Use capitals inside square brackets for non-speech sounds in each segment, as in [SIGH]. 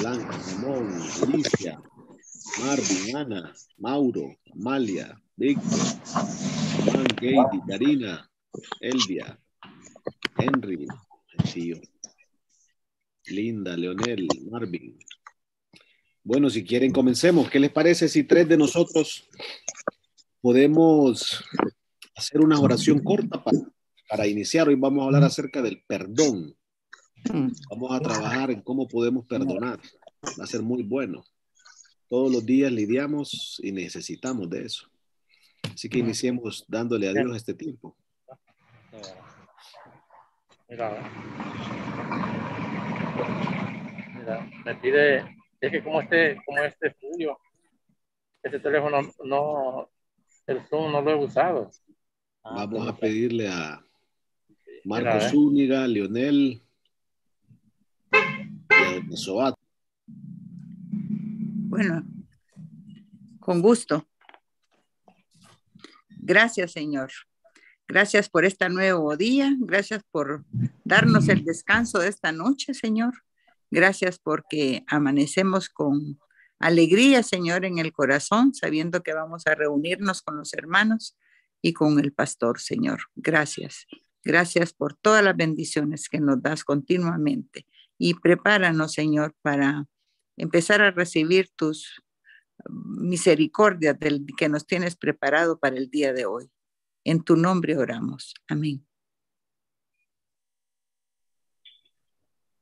Blanca, Ramón, Alicia, Marvin, Ana, Mauro, Amalia, Víctor, Juan, Katie, Karina, Elvia, Henry, tío, Linda, Leonel, Marvin. Bueno, si quieren, comencemos. ¿Qué les parece si tres de nosotros podemos hacer una oración corta para, para iniciar? Hoy vamos a hablar acerca del perdón. Vamos a trabajar en cómo podemos perdonar. Va a ser muy bueno. Todos los días lidiamos y necesitamos de eso. Así que iniciemos dándole a Dios este tiempo. Mira, mira, me pide, es que como este, como este estudio, este teléfono no, el Zoom no lo he usado. Vamos a pedirle a Marcos Zúñiga, Leonel Sobat. Bueno, con gusto. Gracias, Señor. Gracias por este nuevo día. Gracias por darnos el descanso de esta noche, Señor. Gracias porque amanecemos con alegría, Señor, en el corazón, sabiendo que vamos a reunirnos con los hermanos y con el pastor, Señor. Gracias. Gracias por todas las bendiciones que nos das continuamente. Y prepáranos, Señor, para empezar a recibir tus misericordias del, que nos tienes preparado para el día de hoy. En tu nombre oramos. Amén.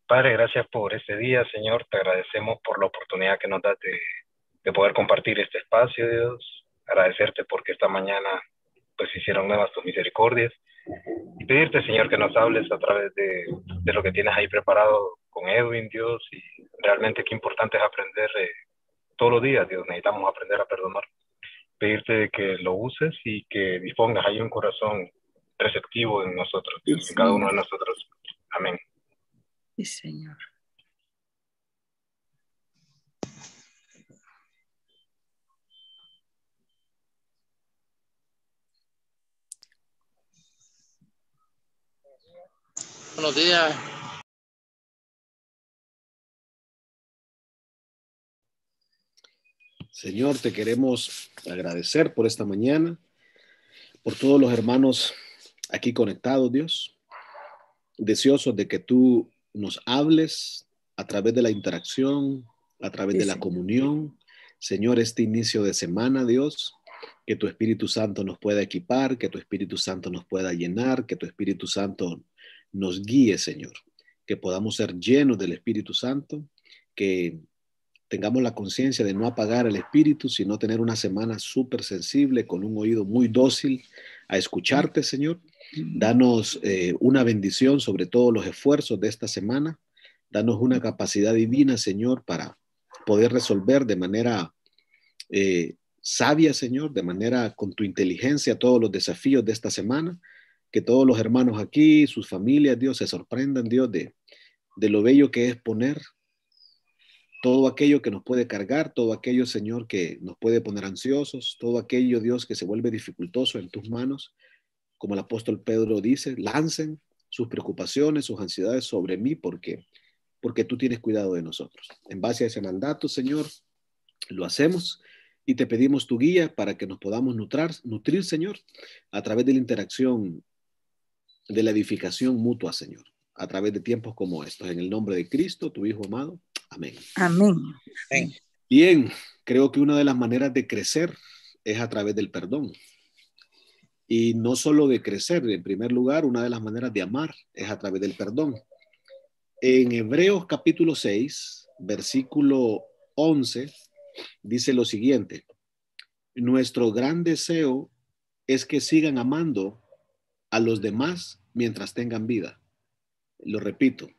Padre, gracias por este día, Señor. Te agradecemos por la oportunidad que nos das de, de poder compartir este espacio, Dios. Agradecerte porque esta mañana pues hicieron nuevas tus misericordias. Y pedirte, Señor, que nos hables a través de, de lo que tienes ahí preparado con Edwin, Dios. Y realmente qué importante es aprender eh, todos los días, Dios. Necesitamos aprender a perdonar pedirte que lo uses y que dispongas ahí un corazón receptivo en nosotros, en cada uno de nosotros. Amén. Sí, Señor. Buenos días. Señor, te queremos agradecer por esta mañana, por todos los hermanos aquí conectados, Dios. Deseosos de que tú nos hables a través de la interacción, a través de la comunión. Señor, este inicio de semana, Dios, que tu Espíritu Santo nos pueda equipar, que tu Espíritu Santo nos pueda llenar, que tu Espíritu Santo nos guíe, Señor. Que podamos ser llenos del Espíritu Santo, que tengamos la conciencia de no apagar el espíritu, sino tener una semana súper sensible, con un oído muy dócil a escucharte, Señor. Danos eh, una bendición sobre todos los esfuerzos de esta semana. Danos una capacidad divina, Señor, para poder resolver de manera eh, sabia, Señor, de manera con tu inteligencia todos los desafíos de esta semana. Que todos los hermanos aquí, sus familias, Dios, se sorprendan, Dios, de, de lo bello que es poner todo aquello que nos puede cargar, todo aquello, Señor, que nos puede poner ansiosos, todo aquello, Dios, que se vuelve dificultoso en tus manos, como el apóstol Pedro dice, lancen sus preocupaciones, sus ansiedades sobre mí, porque porque tú tienes cuidado de nosotros. En base a ese mandato, Señor, lo hacemos y te pedimos tu guía para que nos podamos nutrir, nutrir, Señor, a través de la interacción, de la edificación mutua, Señor, a través de tiempos como estos. En el nombre de Cristo, tu Hijo amado. Amén. Amén. Bien, creo que una de las maneras de crecer es a través del perdón. Y no solo de crecer, en primer lugar, una de las maneras de amar es a través del perdón. En Hebreos capítulo 6, versículo 11, dice lo siguiente, nuestro gran deseo es que sigan amando a los demás mientras tengan vida. Lo repito,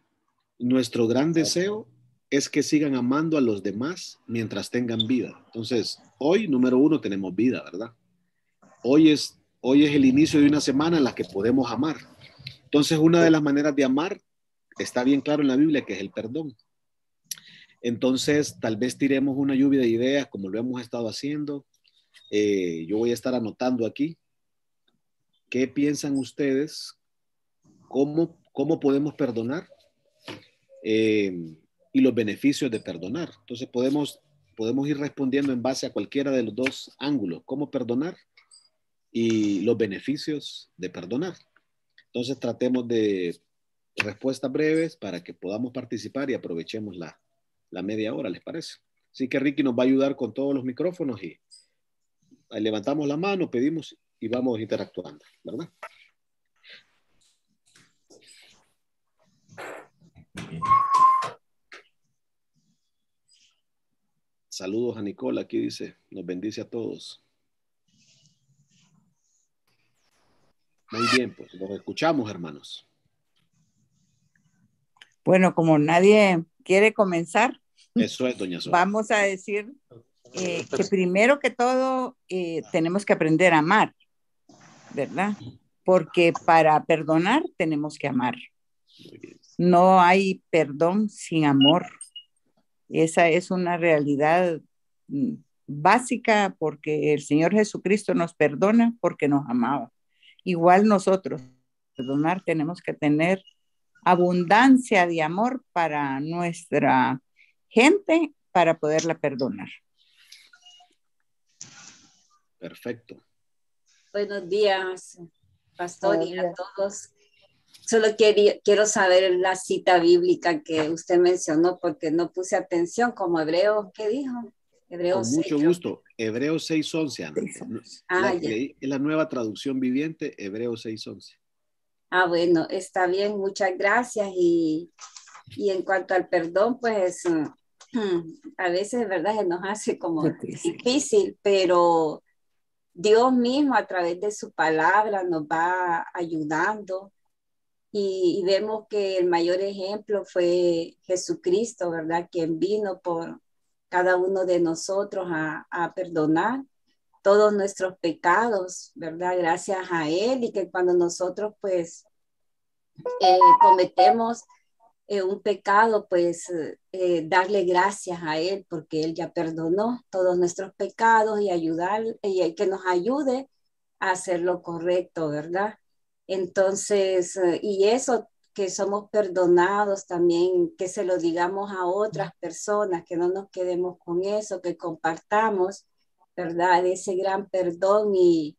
nuestro gran deseo es que sigan amando a los demás mientras tengan vida. Entonces, hoy, número uno, tenemos vida, ¿verdad? Hoy es, hoy es el inicio de una semana en la que podemos amar. Entonces, una de las maneras de amar está bien claro en la Biblia que es el perdón. Entonces, tal vez tiremos una lluvia de ideas como lo hemos estado haciendo. Eh, yo voy a estar anotando aquí. ¿Qué piensan ustedes? ¿Cómo, cómo podemos perdonar? Eh, y los beneficios de perdonar. Entonces podemos, podemos ir respondiendo en base a cualquiera de los dos ángulos, cómo perdonar y los beneficios de perdonar. Entonces tratemos de respuestas breves para que podamos participar y aprovechemos la, la media hora, ¿les parece? Así que Ricky nos va a ayudar con todos los micrófonos y levantamos la mano, pedimos y vamos interactuando, ¿verdad? Saludos a Nicole, aquí dice, nos bendice a todos. Muy bien, pues los escuchamos, hermanos. Bueno, como nadie quiere comenzar, eso es, doña Vamos a decir eh, que primero que todo eh, tenemos que aprender a amar, ¿verdad? Porque para perdonar tenemos que amar. No hay perdón sin amor. Esa es una realidad mm, básica porque el Señor Jesucristo nos perdona porque nos amaba. Igual nosotros, perdonar tenemos que tener abundancia de amor para nuestra gente para poderla perdonar. Perfecto. Buenos días, pastor, y a todos. Solo quería, quiero saber la cita bíblica que usted mencionó porque no puse atención como hebreo. ¿Qué dijo? Hebreo Con mucho gusto. Hebreo 6.11. Ah, es la nueva traducción viviente, Hebreo 6.11. Ah, bueno, está bien, muchas gracias. Y, y en cuanto al perdón, pues [CLEARS THROAT] a veces, ¿verdad? Se nos hace como difícil, pero Dios mismo a través de su palabra nos va ayudando y, vemos que el mayor ejemplo fue Jesucristo, ¿verdad? Quien vino por cada uno de nosotros a, perdonar todos nuestros pecados, ¿verdad? Gracias a Él y que cuando nosotros pues eh, cometemos eh, un pecado, pues eh, darle gracias a Él porque Él ya perdonó todos nuestros pecados y ayudar, y que nos ayude a hacer lo correcto, ¿verdad? Entonces, eh, y eso que somos perdonados también, que se lo digamos a otras personas, que no nos quedemos con eso, que compartamos, ¿verdad? Ese gran perdón y,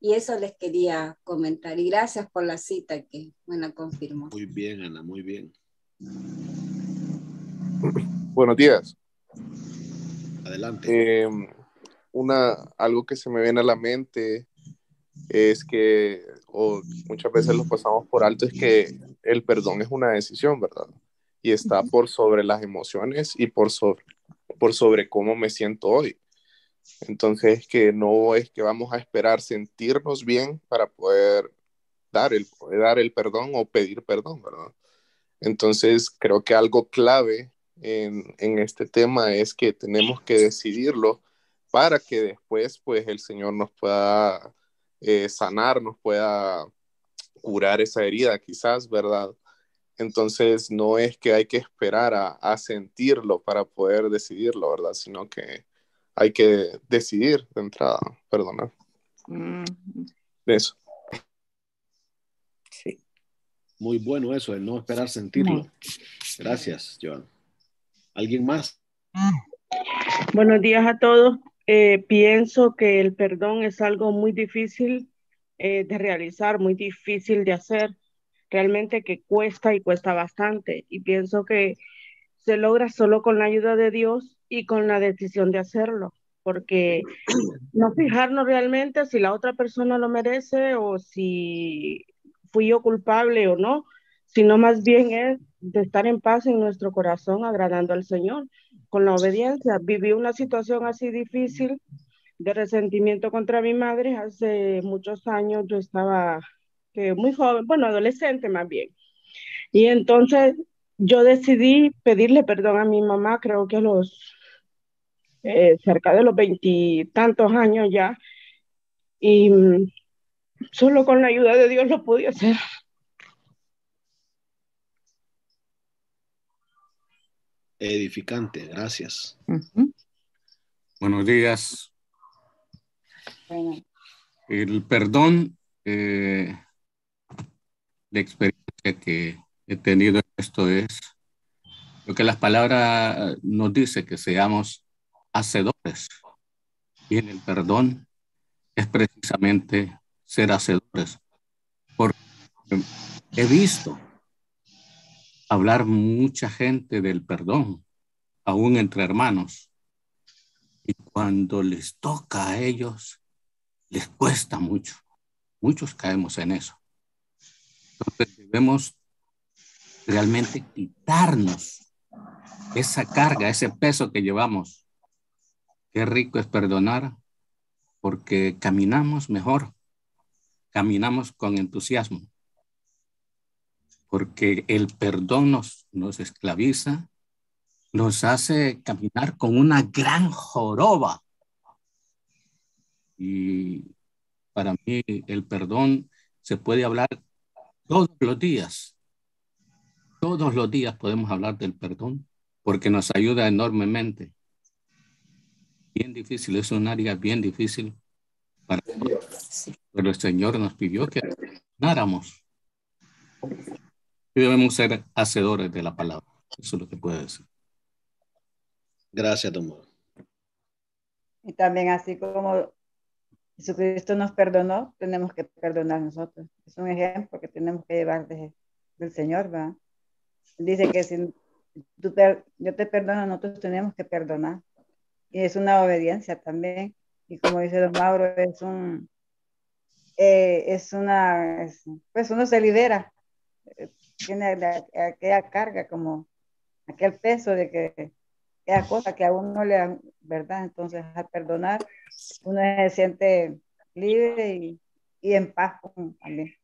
y eso les quería comentar. Y gracias por la cita que me la confirmó. Muy bien, Ana, muy bien. [CLEARS THROAT] Buenos días. Adelante. Eh, una, algo que se me viene a la mente es que, o muchas veces lo pasamos por alto, es que el perdón es una decisión, ¿verdad? Y está por sobre las emociones y por sobre, por sobre cómo me siento hoy. Entonces, que no es que vamos a esperar sentirnos bien para poder dar el, dar el perdón o pedir perdón, ¿verdad? Entonces, creo que algo clave en, en, este tema es que tenemos que decidirlo para que después, pues, el Señor nos pueda eh, sanar, nos pueda curar esa herida, quizás, ¿verdad? Entonces, no es que hay que esperar a, a sentirlo para poder decidirlo, ¿verdad? Sino que hay que decidir de entrada, perdonar. Mm. Eso. Muy bueno eso, el no esperar sentirlo. Gracias, Joan. ¿Alguien más? Buenos días a todos. Eh, pienso que el perdón es algo muy difícil eh, de realizar, muy difícil de hacer. Realmente que cuesta y cuesta bastante. Y pienso que se logra solo con la ayuda de Dios y con la decisión de hacerlo. Porque [CLEARS THROAT] no fijarnos realmente si la otra persona lo merece o si fui yo culpable o no, sino más bien es de estar en paz en nuestro corazón, agradando al Señor con la obediencia. Viví una situación así difícil de resentimiento contra mi madre hace muchos años. Yo estaba muy joven, bueno, adolescente más bien. Y entonces yo decidí pedirle perdón a mi mamá, creo que a los eh, cerca de los veintitantos años ya. Y Solo con la ayuda de Dios lo pude hacer. Edificante, gracias. Buenos días. El perdón, eh, la experiencia que he tenido en esto es Lo que las palabras nos dice que seamos hacedores. Y en el perdón es precisamente ser hacedores. Porque he visto hablar mucha gente del perdón, aún entre hermanos. Y cuando les toca a ellos, les cuesta mucho. Muchos caemos en eso. Entonces debemos realmente quitarnos esa carga, ese peso que llevamos. Qué rico es perdonar porque caminamos mejor, caminamos con entusiasmo, porque el perdón nos, nos esclaviza, nos hace caminar con una gran joroba. Y para mí el perdón se puede hablar todos los días. Todos los días podemos hablar del perdón porque nos ayuda enormemente. Bien difícil, es un área bien difícil para pero el Señor nos pidió que perdonáramos. Y debemos ser hacedores de la palabra. Eso es lo que puedo decir. Gracias, Tomo. Y también así como Jesucristo nos perdonó, tenemos que perdonar nosotros. Es un ejemplo que tenemos que llevar del Señor, ¿va? Dice que si tú yo te perdono, nosotros tenemos que perdonar. Y es una obediencia también. Y como dice don Mauro, es un, eh, es una, pues uno se libera, tiene aquella carga como aquel peso de que aquella cosa que a uno le dan, ¿verdad? Entonces al perdonar, uno se siente libre y, y en paz también.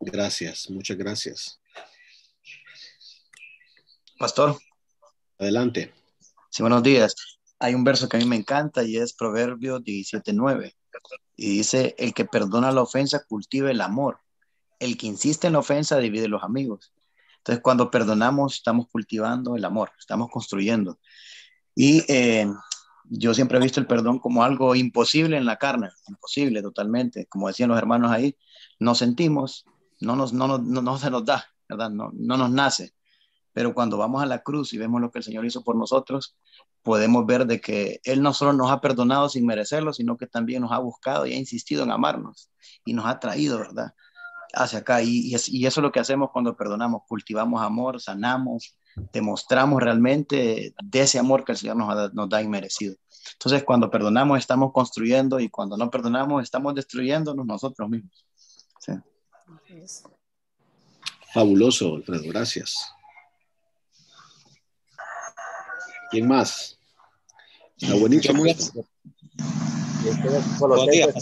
Gracias, muchas gracias. Pastor. Adelante. Sí, buenos días. Hay un verso que a mí me encanta y es Proverbios 17.9. Y dice, el que perdona la ofensa cultiva el amor. El que insiste en la ofensa divide los amigos. Entonces, cuando perdonamos, estamos cultivando el amor, estamos construyendo. Y eh, yo siempre he visto el perdón como algo imposible en la carne, imposible totalmente. Como decían los hermanos ahí, nos sentimos, no, nos, no, no, no se nos da, ¿verdad? No, no nos nace. Pero cuando vamos a la cruz y vemos lo que el Señor hizo por nosotros, podemos ver de que Él no solo nos ha perdonado sin merecerlo, sino que también nos ha buscado y ha insistido en amarnos y nos ha traído, ¿verdad? Hacia acá. Y, y, es, y eso es lo que hacemos cuando perdonamos, cultivamos amor, sanamos, demostramos realmente de ese amor que el Señor nos, ha, nos da inmerecido. Entonces, cuando perdonamos, estamos construyendo y cuando no perdonamos, estamos destruyéndonos nosotros mismos. Sí. Fabuloso, Alfredo, gracias. ¿Quién más? Está buenísimo esto. Buenos días,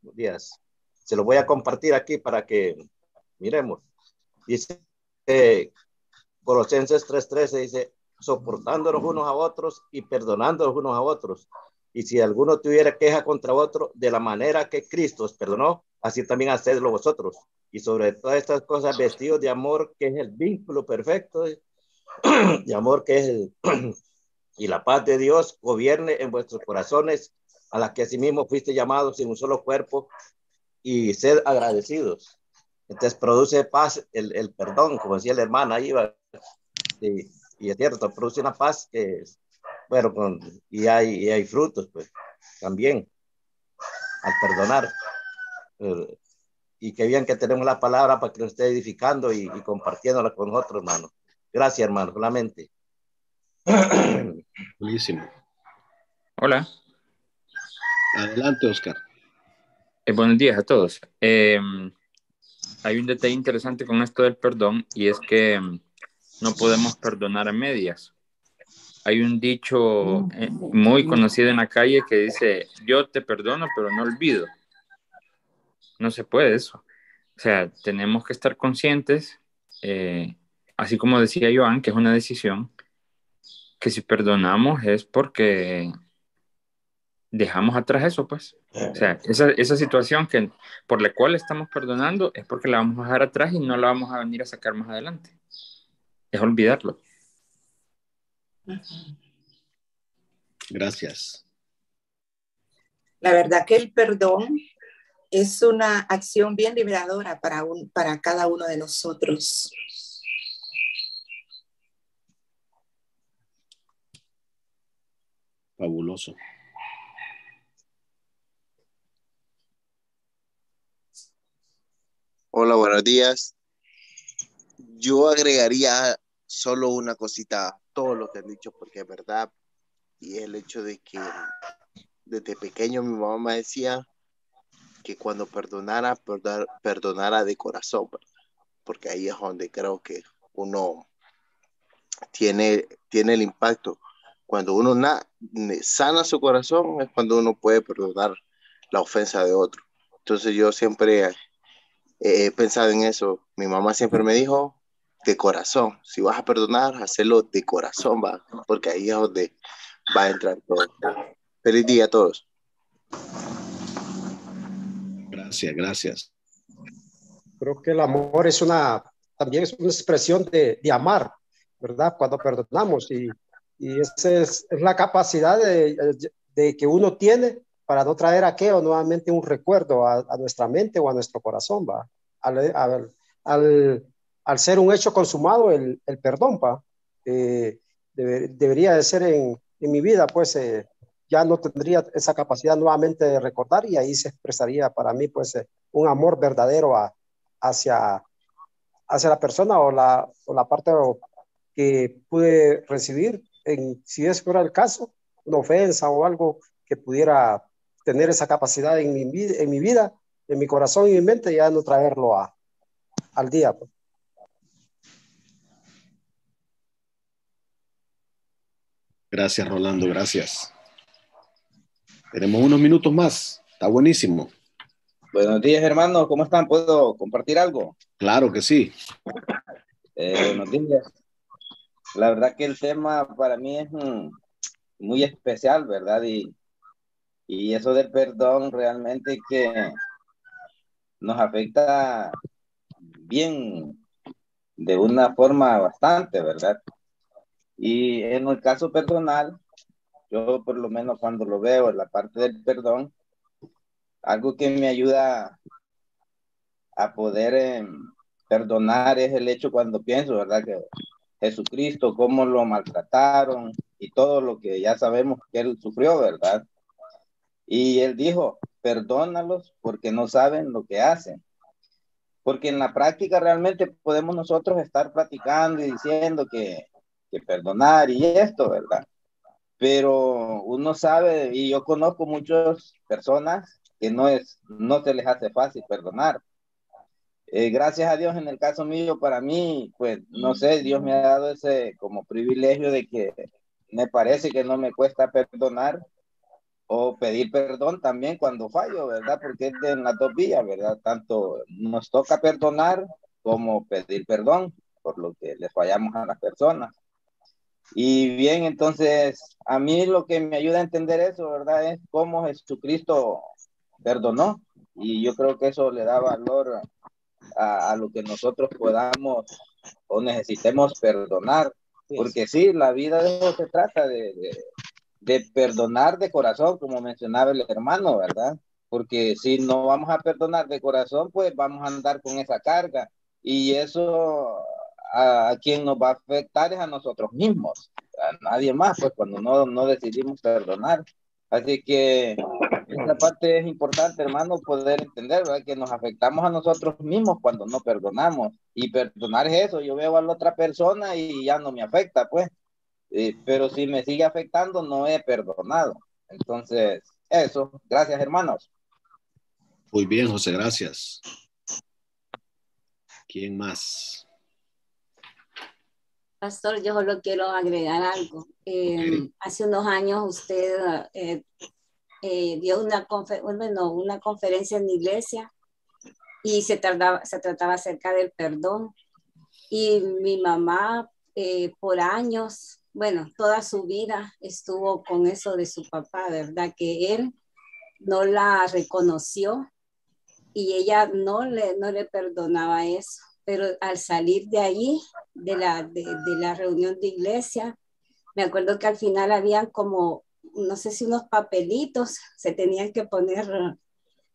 Buenos días. Se lo voy a compartir aquí para que miremos. Dice eh, Colosenses 3:13, dice, soportándonos unos a otros y perdonándonos unos a otros. Y si alguno tuviera queja contra otro, de la manera que Cristo os perdonó, así también hacedlo vosotros. Y sobre todas estas cosas, vestidos de amor, que es el vínculo perfecto [CLEARS THROAT] de amor, que es el, [CLEARS THROAT] y la paz de Dios gobierne en vuestros corazones, a las que asimismo fuiste llamados en un solo cuerpo, y sed agradecidos. Entonces produce paz el, el perdón, como decía la hermana ahí, y, y es cierto, produce una paz que, bueno, con, y, hay, y hay frutos, pues, también, al perdonar. Eh, y qué bien que tenemos la palabra para que nos esté edificando y, y compartiéndola con nosotros, hermano. Gracias, hermano, solamente. [CLEARS THROAT] Buenísimo. Hola. Adelante, Oscar. Eh, buenos días a todos. Eh, hay un detalle interesante con esto del perdón y es que mm, no podemos perdonar a medias. Hay un dicho eh, muy conocido en la calle que dice, yo te perdono, pero no olvido. No se puede eso. O sea, tenemos que estar conscientes, eh, así como decía Joan, que es una decisión, que si perdonamos es porque dejamos atrás eso, pues. O sea, esa, esa, situación que, por la cual estamos perdonando es porque la vamos a dejar atrás y no la vamos a venir a sacar más adelante. Es olvidarlo. Gracias. La verdad que el perdón es una acción bien liberadora para, un, para cada uno de nosotros. Fabuloso. Hola, buenos días. Yo agregaría solo una cosita a todo lo que han dicho, porque es verdad, y el hecho de que desde pequeño mi mamá me decía que cuando perdonara, perdonara de corazón, porque ahí es donde creo que uno tiene, tiene el impacto. Cuando uno sana su corazón es cuando uno puede perdonar la ofensa de otro. Entonces yo siempre he pensado en eso. Mi mamá siempre me dijo, de corazón, si vas a perdonar, hacerlo de corazón, va, porque ahí es donde va a entrar todo. Feliz día a todos. Gracias, gracias. Creo que el amor es una, también es una expresión de, de amar, ¿verdad? Cuando perdonamos y, y esa es, es, la capacidad de, de, que uno tiene para no traer aquello nuevamente un recuerdo a, a nuestra mente o a nuestro corazón, ¿va? Al, al, al, al ser un hecho consumado, el, el perdón, ¿va? Eh, debería de ser en, en mi vida, pues eh, ya no tendría esa capacidad nuevamente de recordar y ahí se expresaría para mí pues eh, un amor verdadero a, hacia, hacia la persona o la, o la parte que pude recibir, en, si ese fuera el caso, una ofensa o algo que pudiera tener esa capacidad en mi, en mi vida, en mi corazón y mi mente, ya no traerlo a, al día. Pues. Gracias, Rolando, gracias. Tenemos unos minutos más, está buenísimo. Buenos días, hermano, ¿cómo están? ¿Puedo compartir algo? Claro que sí. Eh, buenos días. La verdad que el tema para mí es mm, muy especial, ¿verdad? Y, y eso del perdón realmente que nos afecta bien de una forma bastante, ¿verdad? Y en el caso personal, yo por lo menos cuando lo veo en la parte del perdón, algo que me ayuda a poder eh, perdonar es el hecho cuando pienso, ¿verdad? Que Jesucristo, cómo lo maltrataron y todo lo que ya sabemos que él sufrió, ¿verdad? Y él dijo, perdónalos porque no saben lo que hacen. Porque en la práctica realmente podemos nosotros estar platicando y diciendo que que perdonar y esto, ¿verdad? Pero uno sabe, y yo conozco muchas personas que no, es, no se les hace fácil perdonar. Eh, gracias a Dios, en el caso mío, para mí, pues, no sé, Dios me ha dado ese como privilegio de que me parece que no me cuesta perdonar o pedir perdón también cuando fallo, ¿verdad? Porque es en las dos vías, ¿verdad? Tanto nos toca perdonar como pedir perdón por lo que le fallamos a las personas. Y bien, entonces, a mí lo que me ayuda a entender eso, ¿verdad? Es cómo Jesucristo perdonó. Y yo creo que eso le da valor a, lo que nosotros podamos o necesitemos perdonar. Porque sí, la vida de eso se trata de, de perdonar de corazón, como mencionaba el hermano, ¿verdad? Porque si no vamos a perdonar de corazón, pues vamos a andar con esa carga. Y eso a, quien nos va a afectar es a nosotros mismos, a nadie más, pues cuando no, no decidimos perdonar. Así que esa parte es importante, hermano, poder entender. Que nos afectamos a nosotros mismos cuando no perdonamos. Y perdonar es eso, yo veo a la otra persona y ya no me afecta, pues. Eh, pero si me sigue afectando, no he perdonado. Entonces, eso. Gracias, hermanos. Muy bien, José, gracias. ¿Quién más? Pastor, yo solo quiero agregar algo. Eh, hace unos años usted eh, eh, dio una, bueno, una conferencia en la iglesia y se, tardaba, se trataba acerca del perdón. Y mi mamá por años, bueno, toda su vida estuvo con eso de su papá, ¿verdad? Que él no la reconoció y ella no le, no le perdonaba eso pero al salir de ahí, de la, de, la reunión de iglesia, me acuerdo que al final habían como, no sé si unos papelitos, se tenían que poner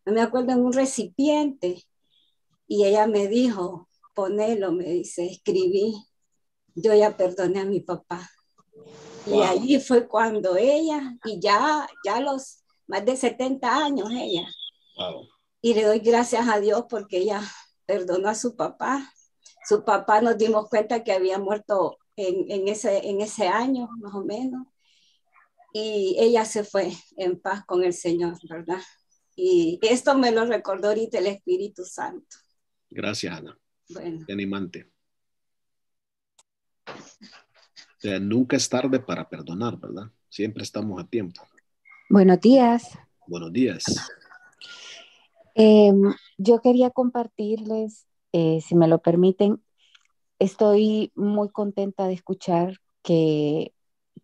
me acuerdo en un recipiente y ella me dijo, ponelo, me dice, escribí, yo ya perdoné a mi papá. Y allí fue cuando ella, y ya, ya los más de 70 años ella. Y le doy gracias a Dios porque ella perdonó a su papá. Su papá nos dimos cuenta que había muerto en, en, ese, en ese año, más o menos. Y ella se fue en paz con el Señor, ¿verdad? Y esto me lo recordó ahorita el Espíritu Santo. Gracias, Ana. Bueno. Qué animante. O sea, nunca es tarde para perdonar, ¿verdad? Siempre estamos a tiempo. Buenos días. Buenos días. Eh, yo quería compartirles, eh, si me lo permiten, estoy muy contenta de escuchar que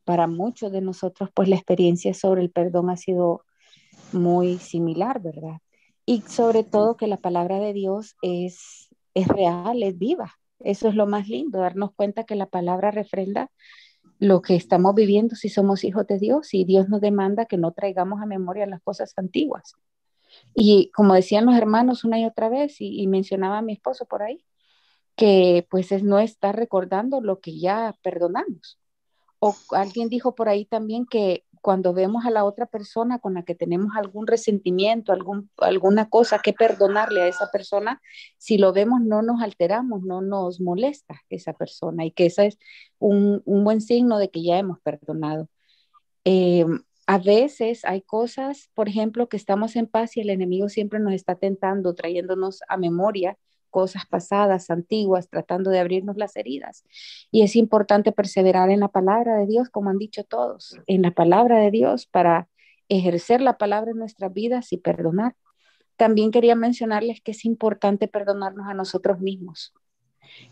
para muchos de nosotros, pues la experiencia sobre el perdón ha sido muy similar, ¿verdad? Y sobre todo que la palabra de Dios es, es real, es viva. Eso es lo más lindo, darnos cuenta que la palabra refrenda lo que estamos viviendo si somos hijos de Dios y Dios nos demanda que no traigamos a memoria las cosas antiguas. Y como decían los hermanos una y otra vez, y, mencionaba a mi esposo por ahí, que pues es no estar recordando lo que ya perdonamos. O alguien dijo por ahí también que cuando vemos a la otra persona con la que tenemos algún resentimiento, algún, alguna cosa que perdonarle a esa persona, si lo vemos no nos alteramos, no nos molesta esa persona y que ese es un, un buen signo de que ya hemos perdonado. Eh, a veces hay cosas, por ejemplo, que estamos en paz y el enemigo siempre nos está tentando, trayéndonos a memoria cosas pasadas, antiguas, tratando de abrirnos las heridas. Y es importante perseverar en la palabra de Dios, como han dicho todos, en la palabra de Dios para ejercer la palabra en nuestras vidas y perdonar. También quería mencionarles que es importante perdonarnos a nosotros mismos.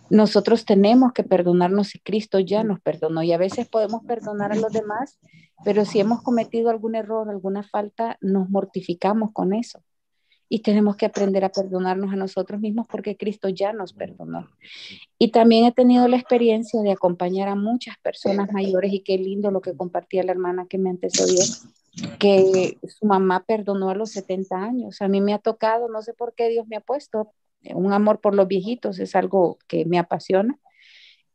Nosotros tenemos que perdonarnos si Cristo ya nos perdonó y a veces podemos perdonar a los demás, pero si hemos cometido algún error, alguna falta, nos mortificamos con eso y tenemos que aprender a perdonarnos a nosotros mismos porque Cristo ya nos perdonó. Y también he tenido la experiencia de acompañar a muchas personas mayores y qué lindo lo que compartía la hermana que me antecedió, que su mamá perdonó a los 70 años. A mí me ha tocado, no sé por qué Dios me ha puesto un amor por los viejitos, es algo que me apasiona.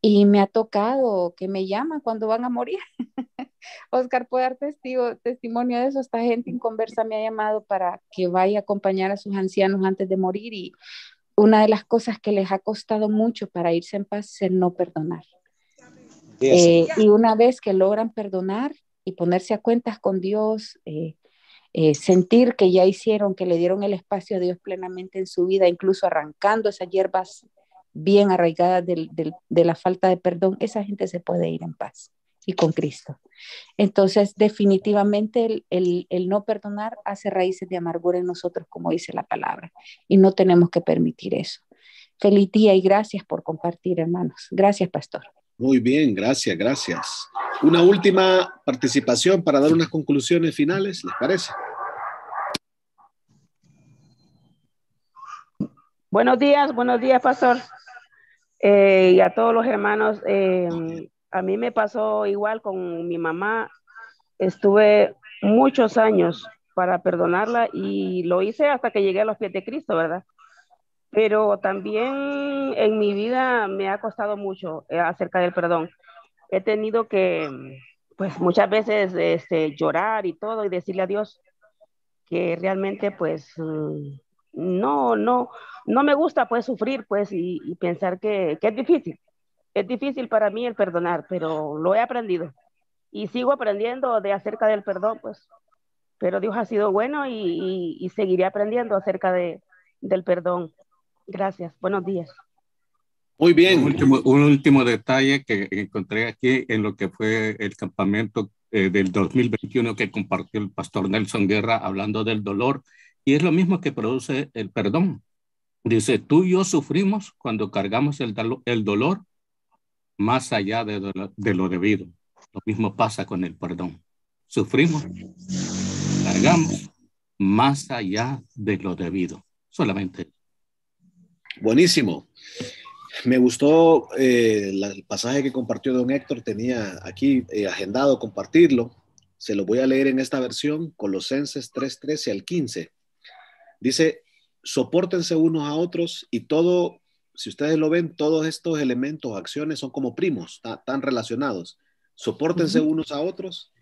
Y me ha tocado que me llaman cuando van a morir. [LAUGHS] Oscar puede dar testigo, testimonio de eso. Esta gente en conversa me ha llamado para que vaya a acompañar a sus ancianos antes de morir y una de las cosas que les ha costado mucho para irse en paz es el no perdonar. Eh, y una vez que logran perdonar y ponerse a cuentas con Dios, eh, eh, sentir que ya hicieron, que le dieron el espacio a Dios plenamente en su vida, incluso arrancando esas hierbas bien arraigadas de la falta de perdón, esa gente se puede ir en paz y con Cristo. Entonces, definitivamente el, no perdonar hace raíces de amargura en nosotros, como dice la palabra, y no tenemos que permitir eso. Feliz día y gracias por compartir, hermanos. Gracias, pastor. Muy bien, gracias, gracias. Una última participación para dar unas conclusiones finales, ¿les parece? Buenos días, buenos días, pastor. Eh, y a todos los hermanos. Eh, a mí me pasó igual con mi mamá. Estuve muchos años para perdonarla y lo hice hasta que llegué a los pies de Cristo, ¿verdad? Pero también en mi vida me ha costado mucho eh, acerca del perdón. He tenido que, pues muchas veces este, llorar y todo y decirle a Dios que realmente pues mm, no, no, no me gusta pues sufrir pues y, pensar que, que es difícil es difícil para mí el perdonar, pero lo he aprendido y sigo aprendiendo de acerca del perdón, pues. Pero Dios ha sido bueno y, seguiré aprendiendo acerca de, del perdón. Gracias. Buenos días. Muy bien. Un último, un último detalle que encontré aquí en lo que fue el campamento eh, del 2021 que compartió el pastor Nelson Guerra hablando del dolor. Y es lo mismo que produce el perdón. Dice, tú y yo sufrimos cuando cargamos el, dolor más allá de lo, debido. Lo mismo pasa con el perdón. Sufrimos, cargamos más allá de lo debido. Solamente. Buenísimo. Me gustó eh, el pasaje que compartió don Héctor. Tenía aquí eh, agendado compartirlo. Se lo voy a leer en esta versión, Colosenses 3, 13 al 15. Dice, soportense unos a otros y todo, si ustedes lo ven, todos estos elementos, acciones son como primos, tan relacionados. Sopórtense unos a otros,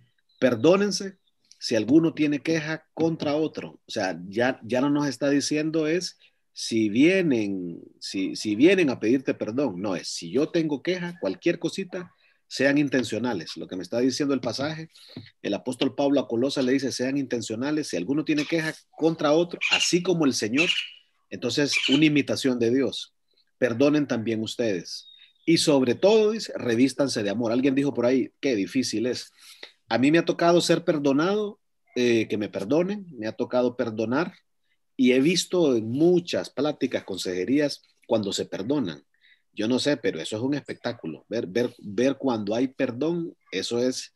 perdónense si alguno tiene queja contra otro. O sea, ya, ya no nos está diciendo es si vienen, si, si vienen a pedirte perdón, no es si yo tengo queja, cualquier cosita, sean intencionales. Lo que me está diciendo el pasaje, el apóstol Pablo a Colosa le dice, sean intencionales. Si alguno tiene queja contra otro, así como el Señor, entonces una imitación de Dios. Perdonen también ustedes. Y sobre todo, revístanse de amor. Alguien dijo por ahí, qué difícil es. A mí me ha tocado ser perdonado, eh, que me perdonen, me ha tocado perdonar y he visto en muchas pláticas, consejerías, cuando se perdonan yo no sé, pero eso es un espectáculo. Ver, ver, ver cuando hay perdón, eso es,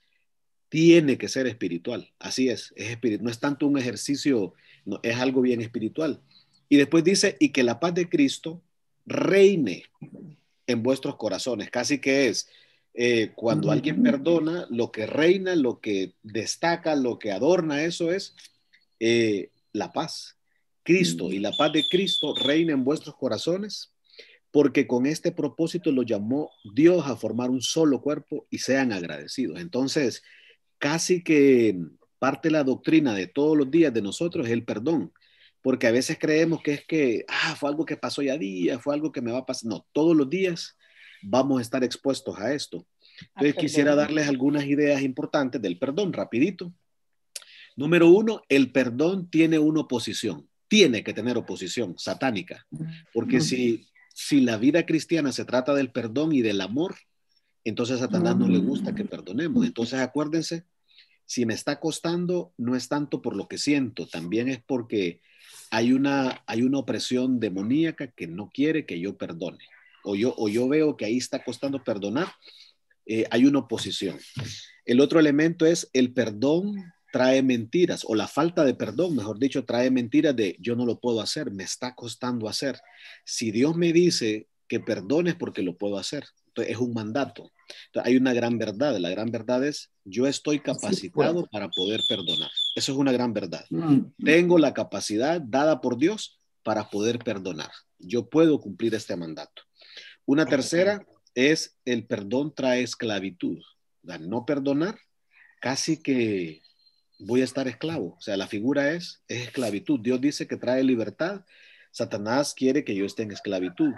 tiene que ser espiritual. Así es, es espiritual. No es tanto un ejercicio, no, es algo bien espiritual. Y después dice, y que la paz de Cristo reine en vuestros corazones. Casi que es, eh, cuando alguien perdona, lo que reina, lo que destaca, lo que adorna, eso es eh, la paz. Cristo y la paz de Cristo reina en vuestros corazones porque con este propósito lo llamó Dios a formar un solo cuerpo y sean agradecidos. Entonces, casi que parte de la doctrina de todos los días de nosotros es el perdón, porque a veces creemos que es que, ah, fue algo que pasó ya día, fue algo que me va a pasar. No, todos los días vamos a estar expuestos a esto. Entonces, quisiera darles algunas ideas importantes del perdón, rapidito. Número uno, el perdón tiene una oposición, tiene que tener oposición satánica, porque si si la vida cristiana se trata del perdón y del amor, entonces a Satanás no le gusta que perdonemos. Entonces acuérdense, si me está costando, no es tanto por lo que siento, también es porque hay una, hay una opresión demoníaca que no quiere que yo perdone. O yo, o yo veo que ahí está costando perdonar, eh, hay una oposición. El otro elemento es el perdón trae mentiras o la falta de perdón, mejor dicho, trae mentiras de yo no lo puedo hacer, me está costando hacer. Si Dios me dice que perdones porque lo puedo hacer, entonces es un mandato. hay una gran verdad, la gran verdad es yo estoy capacitado para poder perdonar. Eso es una gran verdad. Mm. Tengo la capacidad dada por Dios para poder perdonar. Yo puedo cumplir este mandato. Una tercera es el perdón trae esclavitud. No perdonar casi que voy a estar esclavo. O sea, la figura es, es esclavitud. Dios dice que trae libertad. Satanás quiere que yo esté en esclavitud.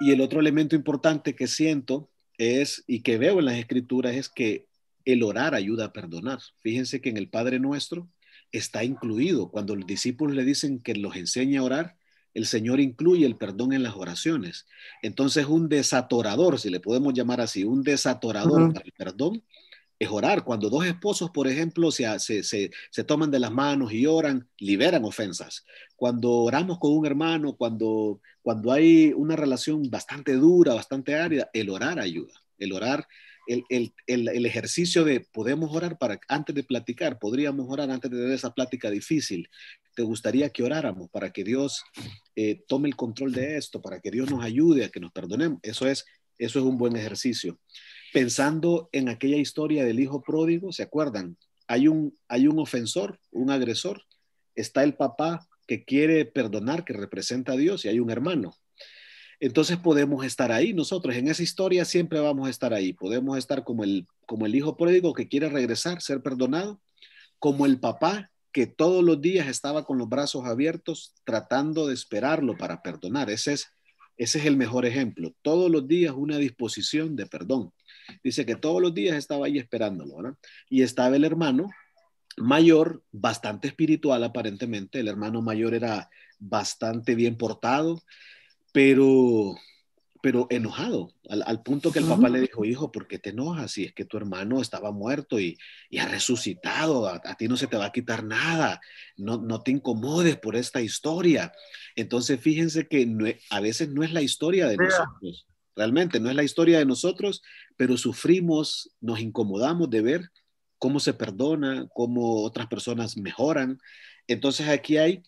Y el otro elemento importante que siento es, y que veo en las escrituras, es que el orar ayuda a perdonar. Fíjense que en el Padre Nuestro está incluido. Cuando los discípulos le dicen que los enseña a orar, el Señor incluye el perdón en las oraciones. Entonces, un desatorador, si le podemos llamar así, un desatorador para el perdón, es orar. Cuando dos esposos, por ejemplo, se, se, se, toman de las manos y oran, liberan ofensas. Cuando oramos con un hermano, cuando, cuando hay una relación bastante dura, bastante árida, el orar ayuda. El orar, el, el, el, ejercicio de podemos orar para antes de platicar, podríamos orar antes de tener esa plática difícil. ¿Te gustaría que oráramos para que Dios eh, tome el control de esto, para que Dios nos ayude a que nos perdonemos? Eso es, eso es un buen ejercicio pensando en aquella historia del hijo pródigo, ¿se acuerdan? Hay un, hay un ofensor, un agresor, está el papá que quiere perdonar, que representa a Dios, y hay un hermano. Entonces podemos estar ahí nosotros, en esa historia siempre vamos a estar ahí, podemos estar como el, como el hijo pródigo que quiere regresar, ser perdonado, como el papá que todos los días estaba con los brazos abiertos tratando de esperarlo para perdonar. Ese es, ese es el mejor ejemplo. Todos los días una disposición de perdón. Dice que todos los días estaba ahí esperándolo, ¿verdad? Y estaba el hermano mayor, bastante espiritual aparentemente. El hermano mayor era bastante bien portado, pero pero enojado, al, punto que el papá le dijo, hijo, ¿por qué te enojas? Si es que tu hermano estaba muerto y, ha resucitado, a, ti no se te va a quitar nada, no, no te incomodes por esta historia. Entonces, fíjense que a veces no es la historia de nosotros, realmente no es la historia de nosotros, pero sufrimos, nos incomodamos de ver cómo se perdona, cómo otras personas mejoran. Entonces, aquí hay,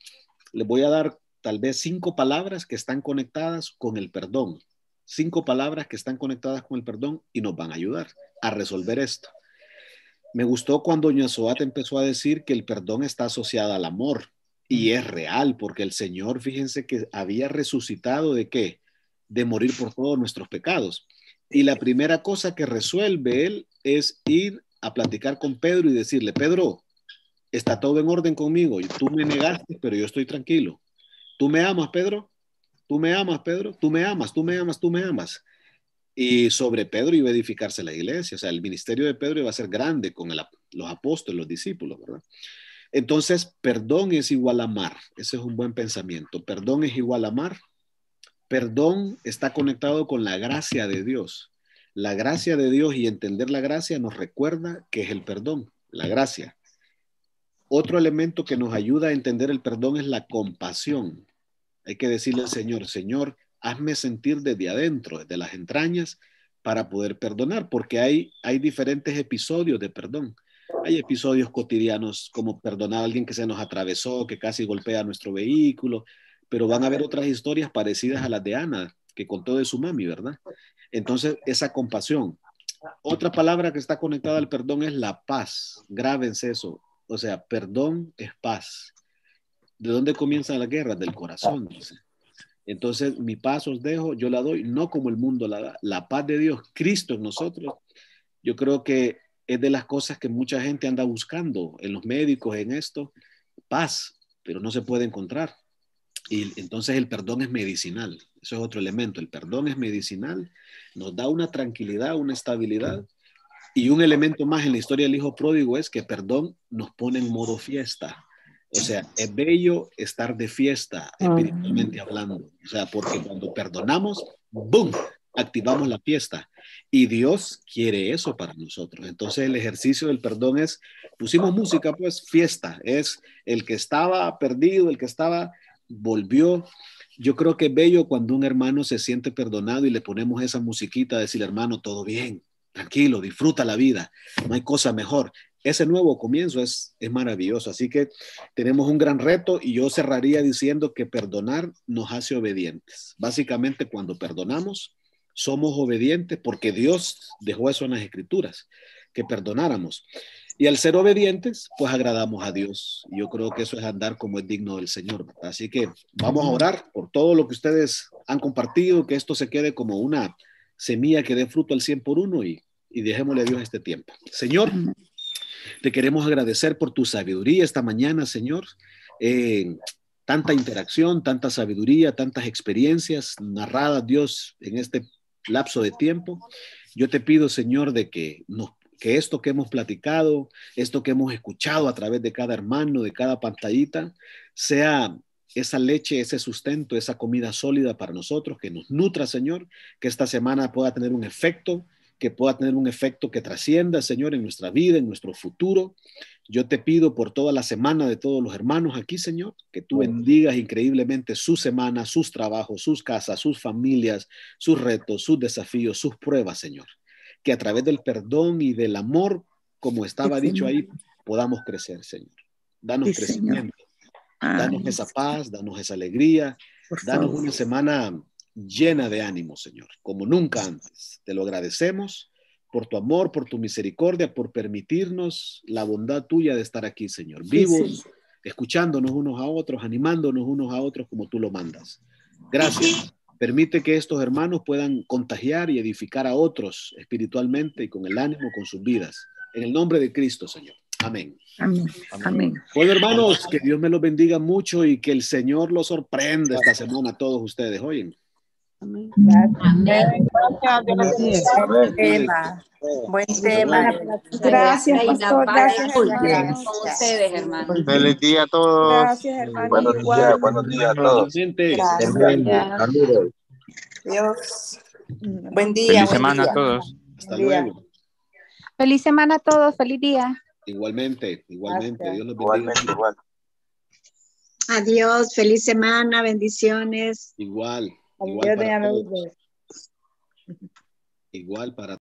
les voy a dar tal vez cinco palabras que están conectadas con el perdón cinco palabras que están conectadas con el perdón y nos van a ayudar a resolver esto. Me gustó cuando Doña Soat empezó a decir que el perdón está asociado al amor. Y es real, porque el Señor, fíjense que había resucitado de qué? De morir por todos nuestros pecados. Y la primera cosa que resuelve Él es ir a platicar con Pedro y decirle, Pedro, está todo en orden conmigo. Tú me negaste, pero yo estoy tranquilo. ¿Tú me amas, Pedro? ¿Tú me amas, Pedro? Tú me amas, tú me amas, tú me amas. Y sobre Pedro iba a edificarse la iglesia, o sea, el ministerio de Pedro iba a ser grande con los apóstoles, los discípulos, ¿verdad? Entonces, perdón es igual a amar. Ese es un buen pensamiento. Perdón es igual a amar. Perdón está conectado con la gracia de Dios. La gracia de Dios y entender la gracia nos recuerda que es el perdón, la gracia. Otro elemento que nos ayuda a entender el perdón es la compasión. Hay que decirle al Señor, Señor, hazme sentir desde adentro, desde las entrañas, para poder perdonar, porque hay, hay diferentes episodios de perdón. Hay episodios cotidianos como perdonar a alguien que se nos atravesó, que casi golpea nuestro vehículo, pero van a haber otras historias parecidas a las de Ana, que contó de su mami, ¿verdad? Entonces, esa compasión. Otra palabra que está conectada al perdón es la paz. Grábense eso. O sea, perdón es paz. ¿De dónde comienza la guerra? Del corazón. Entonces, mi paz os dejo, yo la doy, no como el mundo la da. La paz de Dios, Cristo en nosotros. Yo creo que es de las cosas que mucha gente anda buscando en los médicos, en esto, paz, pero no se puede encontrar. Y entonces el perdón es medicinal. Eso es otro elemento. El perdón es medicinal, nos da una tranquilidad, una estabilidad. Y un elemento más en la historia del hijo pródigo es que perdón nos pone en modo fiesta. O sea, es bello estar de fiesta, espiritualmente hablando. O sea, porque cuando perdonamos, ¡boom! activamos la fiesta. Y Dios quiere eso para nosotros. Entonces el ejercicio del perdón es, pusimos música, pues fiesta, es el que estaba perdido, el que estaba, volvió. Yo creo que es bello cuando un hermano se siente perdonado y le ponemos esa musiquita, decir, hermano, todo bien, tranquilo, disfruta la vida, no hay cosa mejor. Ese nuevo comienzo es, es maravilloso. Así que tenemos un gran reto y yo cerraría diciendo que perdonar nos hace obedientes. Básicamente cuando perdonamos, somos obedientes porque Dios dejó eso en las escrituras, que perdonáramos. Y al ser obedientes, pues agradamos a Dios. Yo creo que eso es andar como es digno del Señor. Así que vamos a orar por todo lo que ustedes han compartido, que esto se quede como una semilla que dé fruto al 100 por uno y, y dejémosle a Dios este tiempo. Señor, te queremos agradecer por tu sabiduría esta mañana, Señor. Eh, tanta interacción, tanta sabiduría, tantas experiencias narradas, Dios, en este lapso de tiempo. Yo te pido, Señor, de que, nos, que esto que hemos platicado, esto que hemos escuchado a través de cada hermano, de cada pantallita, sea esa leche, ese sustento, esa comida sólida para nosotros, que nos nutra, Señor, que esta semana pueda tener un efecto que pueda tener un efecto que trascienda, Señor, en nuestra vida, en nuestro futuro. Yo te pido por toda la semana de todos los hermanos aquí, Señor, que tú bendigas increíblemente su semana, sus trabajos, sus casas, sus familias, sus retos, sus desafíos, sus pruebas, Señor. Que a través del perdón y del amor, como estaba dicho ahí, podamos crecer, Señor. Danos crecimiento. Danos esa paz, danos esa alegría, danos una semana llena de ánimo, Señor, como nunca antes. Te lo agradecemos por tu amor, por tu misericordia, por permitirnos la bondad tuya de estar aquí, Señor, vivos, escuchándonos unos a otros, animándonos unos a otros como tú lo mandas. Gracias. Permite que estos hermanos puedan contagiar y edificar a otros espiritualmente y con el ánimo, con sus vidas. En el nombre de Cristo, Señor. Amén. Amén. Amén. Bueno, hermanos, que Dios me los bendiga mucho y que el Señor los sorprenda esta semana a todos ustedes. Oyen. Amén. Buen tema. Buen tema. Gracias, pastor. Gracias. ustedes, hermanos. Feliz día a todos. Gracias, hermano. Buenos días, buenos días a todos. Dios. Buen día. Feliz semana a todos. Hasta luego. Feliz semana a todos, feliz día. Igualmente, igualmente. Dios los bendiga. Igualmente, igual. Adiós, feliz semana, bendiciones. Igual. Igual para todos. Lourdes. Igual para